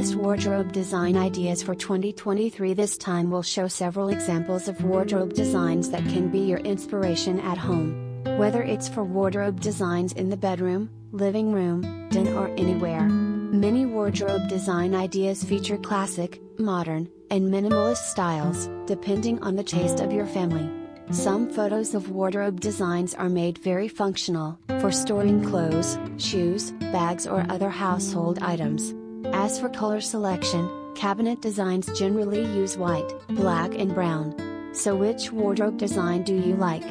Best wardrobe design ideas for 2023 This time will show several examples of wardrobe designs that can be your inspiration at home. Whether it's for wardrobe designs in the bedroom, living room, den or anywhere. Many wardrobe design ideas feature classic, modern, and minimalist styles, depending on the taste of your family. Some photos of wardrobe designs are made very functional, for storing clothes, shoes, bags or other household items. As for color selection, cabinet designs generally use white, black and brown. So which wardrobe design do you like?